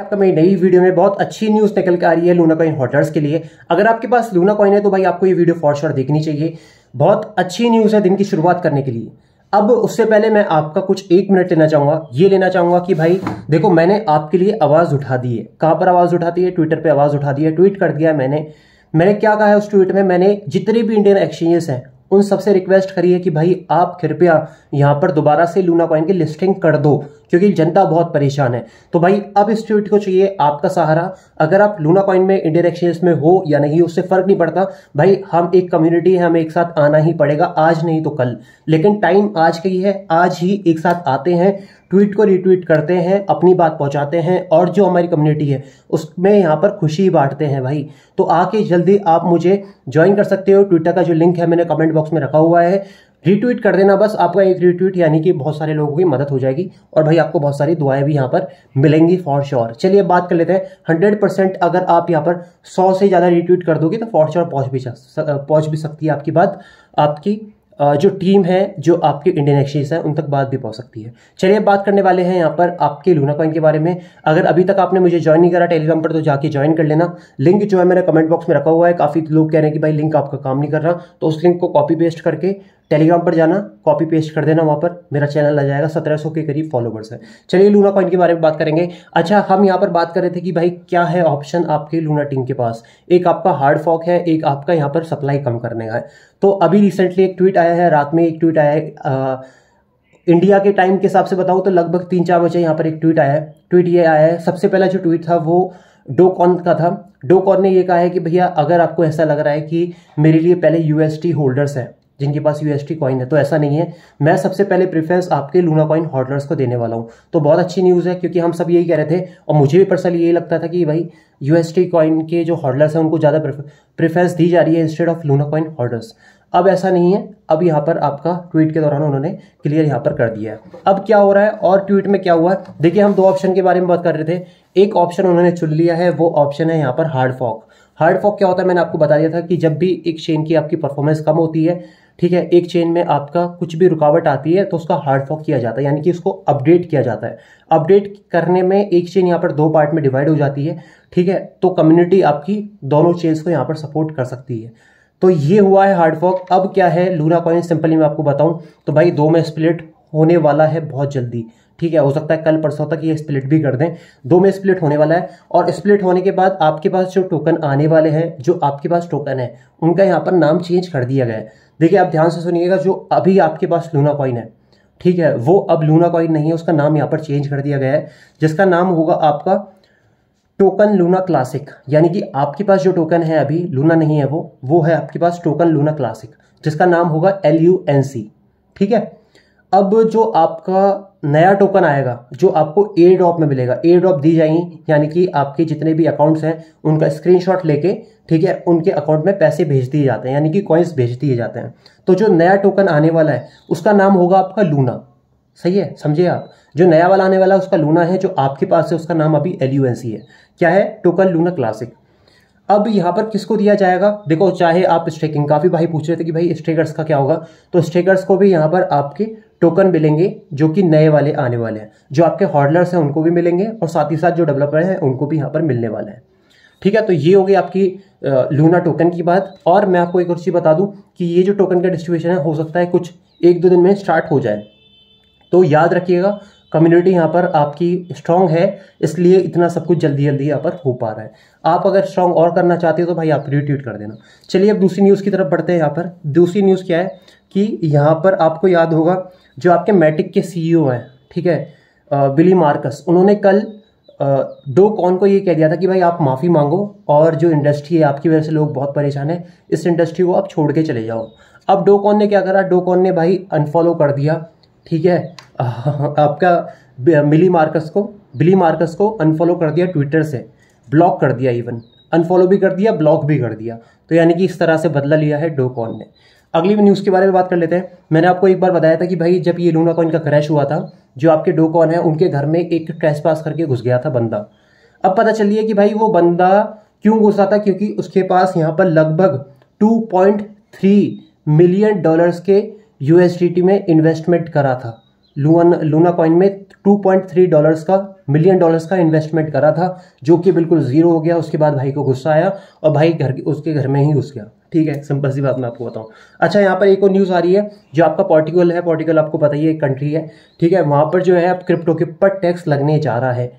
आपका मेरी नई वीडियो में बहुत अच्छी न्यूज़ निकल के आ रही है लूना कॉइन होल्डर्स के लिए। अगर आपके पास लूना कॉइन है तो भाई आपको ये वीडियो फॉर श्योर देखनी चाहिए। बहुत अच्छी न्यूज़ है दिन की शुरुआत करने के लिए। अब उससे पहले मैं आपका कुछ एक मिनट लेना चाहूँगा। ये लेना चाहूँगा कि भाई, देखो, मैंने आपके लिए आवाज़ उठा दी है। कहाँ पर आवाज़ उठा दी है? ट्विटर पे आवाज़ उठा दी है। ट्वीट कर दिया मैंने। मैंने क्या कहा है उस ट्वीट में? मैंने जितने भी इंडियन एक्सचेंजेस हैं, उन सबसे रिक्वेस्ट करी है कि भाई, आप कृपया यहाँ पर दोबारा से लूना कॉइन की लिस्टिंग कर दो। क्योंकि जनता बहुत परेशान है। तो भाई, अब इस ट्वीट को चाहिए आपका सहारा। अगर आप लूना कॉइन में, इंडियन एक्सचेंज में हो या नहीं, उससे फ़र्क नहीं पड़ता। भाई, हम एक कम्युनिटी है, हमें एक साथ आना ही पड़ेगा। आज नहीं तो कल। लेकिन टाइम आज का ही है आज ही एक साथ आते हैं ट्वीट को रिट्वीट करते हैं, अपनी बात पहुंचाते हैं और जो हमारी कम्युनिटी है, उसमें यहाँ पर खुशी बांटते हैं भाई। तो आके जल्दी आप मुझे ज्वाइन कर सकते हो। ट्विटर का जो लिंक है, मैंने कमेंट बॉक्स में रखा हुआ है। रिट्वीट कर देना बस, आपका एक रिट्वीट यानी कि बहुत सारे लोगों की मदद हो जाएगी और भाई आपको बहुत सारी दुआएँ भी यहाँ पर मिलेंगी फॉर श्योर चलिए बात कर लेते हैं। हंड्रेड परसेंट अगर आप यहाँ पर सौ से ज़्यादा रिट्वीट कर दोगे तो फॉर श्योर पहुँच भी पहुँच भी सकती है आपकी बात। आपकी जो टीम है, जो आपके इंडियन एक्सचेंज है, उन तक बात भी पहुँच सकती है। चलिए बात करने वाले हैं यहाँ पर आपके लूना कॉइन के बारे में। अगर अभी तक आपने मुझे ज्वाइन नहीं करा टेलीग्राम पर तो जाके ज्वाइन कर लेना। लिंक जो है मैंने कमेंट बॉक्स में रखा हुआ है। काफ़ी लोग कह रहे हैं कि भाई लिंक आपका काम नहीं कर रहा तो उस लिंक को कॉपी पेस्ट करके टेलीग्राम पर जाना कॉपी पेस्ट कर देना वहाँ पर। मेरा चैनल आ जाएगा सत्रह सौ के करीब फॉलोवर्स है। चलिए लूना कॉइन के बारे में बात करेंगे। अच्छा हम यहाँ पर बात कर रहे थे कि भाई क्या है ऑप्शन आपके लूना टीम के पास? एक आपका हार्ड फॉक है एक आपका यहाँ पर सप्लाई कम करने का है। तो अभी रिसेंटली एक ट्वीट आया है रात में एक ट्वीट आया है आ, इंडिया के टाइम के हिसाब से बताऊँ तो लगभग तीन चार बजे यहाँ पर एक ट्वीट आया है। ट्वीट ये आया है सबसे पहला जो ट्वीट था वो डोकॉन का था। डोकॉन ने ये कहा है कि भैया अगर आपको ऐसा लग रहा है कि मेरे लिए पहले यूएसटी होल्डर्स है जिनके पास यूएसटी कॉइन है। तो ऐसा नहीं है। मैं सबसे पहले प्रेफरेंस आपके लूना कॉइन होल्डर्स को देने वाला हूँ। तो बहुत अच्छी न्यूज़ है, क्योंकि हम सब यही कह रहे थे, और मुझे भी पर्सनली यही लगता था कि भाई यूएसटी कॉइन के जो होल्डर्स हैं, उनको ज़्यादा प्रेफरेंस दी जा रही है instead of Luna coin holders अब ऐसा नहीं है। अब यहाँ पर आपका ट्वीट के दौरान उन्होंने क्लियर यहाँ पर कर दिया है। अब क्या हो रहा है, और ट्वीट में क्या हुआ? है देखिए, हम दो ऑप्शन के बारे में बात कर रहे थे। एक ऑप्शन उन्होंने चुन लिया है, वो ऑप्शन है यहाँ पर हार्ड फॉक हार्ड फॉक क्या होता है? मैंने आपको बता दिया था कि जब भी एक चेन की आपकी परफॉर्मेंस कम होती है ठीक है, एक चेन में आपका कुछ भी रुकावट आती है तो उसका हार्ड फॉक किया जाता है, यानी कि उसको अपडेट किया जाता है। अपडेट करने में एक चेन यहाँ पर दो पार्ट में डिवाइड हो जाती है, ठीक है तो कम्युनिटी आपकी दोनों चेन्स को यहाँ पर सपोर्ट कर सकती है। तो ये हुआ है हार्ड फॉक अब क्या है लूना कॉइन सिंपली मैं आपको बताऊँ तो भाई दो में स्प्लिट होने वाला है बहुत जल्दी। ठीक है, हो सकता है कल परसों तक ये स्प्लिट भी कर दें। दो में स्प्लिट होने वाला है और स्प्लिट होने के बाद आपके पास जो टोकन आने वाले हैं, जो आपके पास टोकन है, उनका यहाँ पर नाम चेंज कर दिया गया है। देखिए, आप ध्यान से सुनिएगा, जो अभी आपके पास लूना कॉइन है, ठीक है, वो अब लूना कॉइन नहीं है, उसका नाम यहाँ पर चेंज कर दिया गया है, जिसका नाम होगा आपका टोकन लूना क्लासिक यानी कि आपके पास जो टोकन है अभी लूना नहीं है वो वो है आपके पास टोकन लूना क्लासिक जिसका नाम होगा एल यू एन सी ठीक है? अब जो आपका नया टोकन आएगा, जो आपको ए ड्रॉप में मिलेगा ए ड्रॉप दी जाएँगी, यानी कि आपके जितने भी अकाउंट्स हैं, उनका स्क्रीनशॉट लेके, ठीक है, उनके अकाउंट में पैसे भेज दिए जाते हैं, यानी कि कॉइन्स भेज दिए जाते हैं। तो जो नया टोकन आने वाला है, उसका नाम होगा आपका लूना सही है? समझिए आप? जो नया वाला आने वाला है, उसका लूना है, जो आपके पास है, उसका नाम अभी एल है। क्या है? टोकन लूना क्लासिक अब यहाँ पर किसको दिया जाएगा? देखो, चाहे आप स्ट्रेकिंग काफ़ी भाई पूछ रहे थे कि भाई स्ट्रेकर्स का क्या होगा? तो स्ट्रेकर्स को भी यहाँ पर आपके टोकन मिलेंगे जो कि नए वाले आने वाले हैं। जो आपके हॉर्डलर्स हैं, उनको भी मिलेंगे और साथ ही साथ जो डेवलपर हैं, उनको भी यहाँ पर मिलने वाला है। ठीक है तो ये हो गई आपकी लूना टोकन की बात। और मैं आपको एक और चीज़ बता दूँ कि ये जो टोकन का डिस्ट्रीब्यूशन है, हो सकता है कुछ एक दो दिन में स्टार्ट हो जाए। तो याद रखिएगा कम्युनिटी यहाँ पर आपकी स्ट्रांग है, इसलिए इतना सब कुछ जल्दी जल्दी यहाँ पर हो पा रहा है। आप अगर स्ट्रांग और करना चाहते हो तो भाई आप रिट्वीट कर देना। चलिए अब दूसरी न्यूज़ की तरफ़ बढ़ते हैं यहाँ पर। दूसरी न्यूज़ क्या है? कि यहाँ पर आपको याद होगा, जो आपके मैटिक के सीईओ हैं, ठीक है? बिली मार्कस उन्होंने कल डो कॉन को ये कह दिया था कि भाई आप माफ़ी मांगो और जो इंडस्ट्री है, आपकी वजह से लोग बहुत परेशान हैं, इस इंडस्ट्री को आप छोड़ के चले जाओ। अब डो कॉन ने क्या करा? डो कॉन ने भाई अनफॉलो कर दिया, ठीक है? आपका मिली मार्कस को बिली मार्कस को अनफॉलो कर दिया ट्विटर से ब्लॉक कर दिया इवन अनफॉलो भी कर दिया ब्लॉक भी कर दिया। तो यानी कि इस तरह से बदला लिया है डो कॉन ने। अगली न्यूज़ के बारे में बात कर लेते हैं। मैंने आपको एक बार बताया था कि भाई, जब ये लूना कॉइन का क्रैश हुआ था, जो आपके डो कॉन है, उनके घर में एक ट्रेस पास करके घुस गया था बंदा। अब पता चलिए कि भाई, वो बंदा क्यों घुसा था? क्योंकि उसके पास यहाँ पर लगभग 2.3 मिलियन डॉलर्स के यूएसडीटी में इन्वेस्टमेंट करा था। लून लूना कॉइन में 2.3 डॉलर्स का मिलियन डॉलर्स का इन्वेस्टमेंट करा था, जो कि बिल्कुल ज़ीरो हो गया। उसके बाद भाई को गुस्सा आया और भाई घर उसके घर में ही घुस गया। ठीक है सिंपल सी बात मैं आपको बताऊँ। अच्छा यहाँ पर एक और न्यूज़ आ रही है, जो आपका पोर्टिकल है। पोर्टिकल आपको पता ही एक कंट्री है, ठीक है। वहाँ पर जो है, अब क्रिप्टो के ऊपर टैक्स लगने जा रहा है।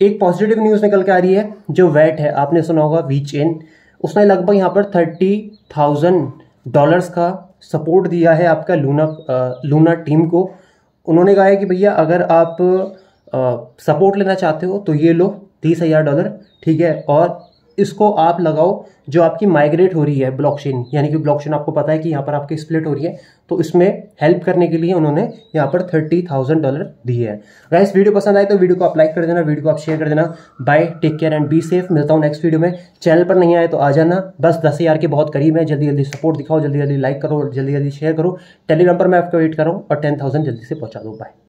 एक पॉजिटिव न्यूज़ निकल के आ रही है, जो वैट है। आपने सुना होगा वी चेन उसने लगभग यहाँ पर थर्टी थाउज़ेंड डॉलर्स का सपोर्ट दिया है आपका लूना लूना टीम को। उन्होंने कहा है कि भैया, अगर आप सपोर्ट लेना चाहते हो तो ये लो, तीस हज़ार डॉलर ठीक है। और इसको आप लगाओ, जो आपकी माइग्रेट हो रही है ब्लॉकचेन यानी कि ब्लॉकचेन आपको पता है कि यहाँ पर आपकी स्प्लिट हो रही है तो इसमें हेल्प करने के लिए उन्होंने यहाँ पर थर्टी थाउज़ेंड डॉलर दिए हैं। गाइस वीडियो पसंद आए तो वीडियो को आप लाइक कर देना, वीडियो को आप शेयर कर देना। Bye take care and be safe मिलता हूँ नेक्स्ट वीडियो में। चैनल पर नहीं आए तो आ जाना। बस दस के बहुत करीब है। जल्दी जल्दी सपोर्ट दिखाओ, जल्दी जल्दी लाइक करो, जल्दी जल्दी शेयर करो। टेलीग्राम पर मैं आपको वेट कर रहा हूँ और टेन थाउज़ेंड जल्दी से पहुँचा दो। बाय